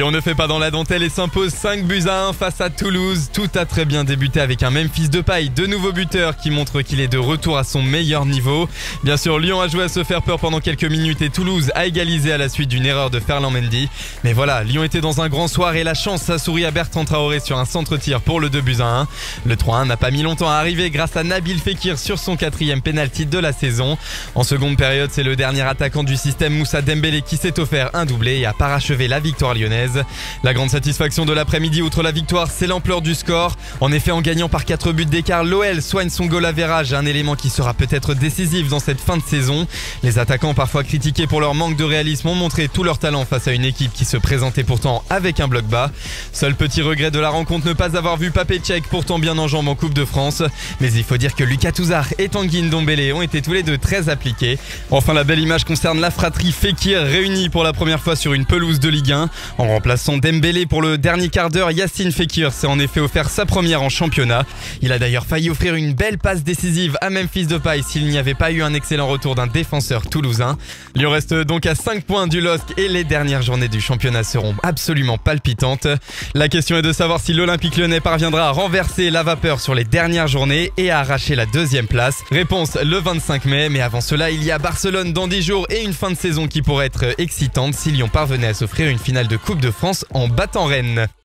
Lyon ne fait pas dans la dentelle et s'impose 5 buts à 1 face à Toulouse. Tout a très bien débuté avec un Memphis de paille, de nouveaux buteurs qui montrent qu'il est de retour à son meilleur niveau. Bien sûr, Lyon a joué à se faire peur pendant quelques minutes et Toulouse a égalisé à la suite d'une erreur de Ferland Mendy. Mais voilà, Lyon était dans un grand soir et la chance a souri à Bertrand Traoré sur un centre-tir pour le 2 buts à 1. Le 3-1 n'a pas mis longtemps à arriver grâce à Nabil Fekir sur son quatrième penalty de la saison. En seconde période, c'est le dernier attaquant du système Moussa Dembélé qui s'est offert un doublé et a parachevé la victoire lyonnaise. La grande satisfaction de l'après-midi outre la victoire, c'est l'ampleur du score. En effet, en gagnant par 4 buts d'écart, l'OL soigne son goal à verrage, un élément qui sera peut-être décisif dans cette fin de saison. Les attaquants parfois critiqués pour leur manque de réalisme ont montré tout leur talent face à une équipe qui se présentait pourtant avec un bloc bas. Seul petit regret de la rencontre ne pas avoir vu Papé Tchèque pourtant bien en jambes en Coupe de France. Mais il faut dire que Lucas Touzard et Tanguy Ndombele ont été tous les deux très appliqués. Enfin, la belle image concerne la fratrie Fekir réunie pour la première fois sur une pelouse de Ligue 1. En remplaçant Dembélé pour le dernier quart d'heure, Yacine Fekir s'est en effet offert sa première en championnat. Il a d'ailleurs failli offrir une belle passe décisive à Memphis Depay s'il n'y avait pas eu un excellent retour d'un défenseur toulousain. Lyon reste donc à 5 points du LOSC et les dernières journées du championnat seront absolument palpitantes. La question est de savoir si l'Olympique lyonnais parviendra à renverser la vapeur sur les dernières journées et à arracher la deuxième place. Réponse le 25 mai, mais avant cela, il y a Barcelone dans 10 jours et une fin de saison qui pourrait être excitante si Lyon parvenait à s'offrir une finale de Coupe France en battant Rennes.